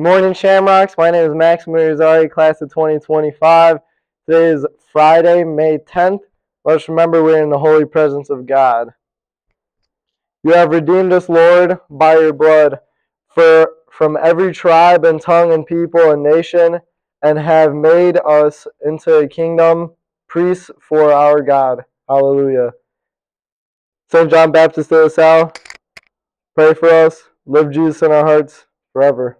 Morning, Shamrocks. My name is Max Mirzari, class of 2025. Today is Friday, May 10th. Let's remember we're in the holy presence of God. You have redeemed us, Lord, by your blood, for from every tribe and tongue and people and nation, and have made us into a kingdom, priests for our God. Hallelujah. St. John Baptist de La Salle, pray for us. Live Jesus in our hearts forever.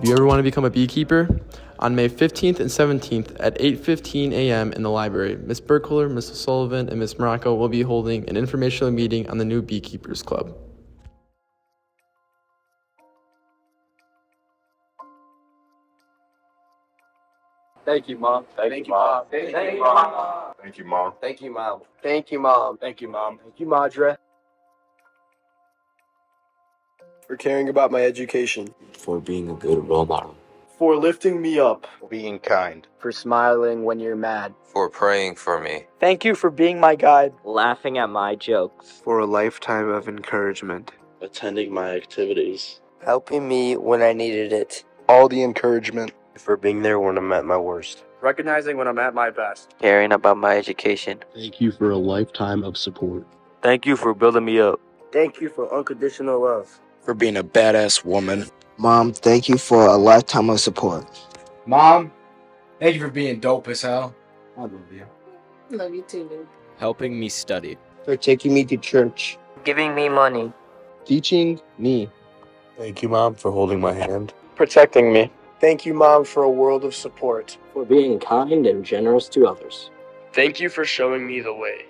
If you ever want to become a beekeeper, on May 15th and 17th at 8:15 a.m. in the library, Ms. Burkholder, Ms. Sullivan, and Ms. Morocco will be holding an informational meeting on the new Beekeepers Club. Thank you, Mom. Thank you, Mom. Thank Thank you, you, Mom. Thank you, Mom. Thank you, Mom. Thank you, Mom. Thank you, Mom. Thank you, Madra. For caring about my education, for being a good role model, for lifting me up, For being kind. For smiling when you're mad. for praying for me, Thank you for being my guide. laughing at my jokes, for a lifetime of encouragement, attending my activities, helping me when I needed it, all the encouragement, for being there when I'm at my worst, Recognizing when I'm at my best. caring about my education. Thank you for a lifetime of support. Thank you for building me up. Thank you for unconditional love. For being a badass woman. Mom, thank you for a lifetime of support. Mom, thank you for being dope as hell. I love you. Love you too, Luke. Helping me study. For taking me to church. Giving me money. teaching me, Thank you, Mom, for holding my hand. Protecting me. Thank you, Mom, for a world of support. For being kind and generous to others. Thank you for showing me the way.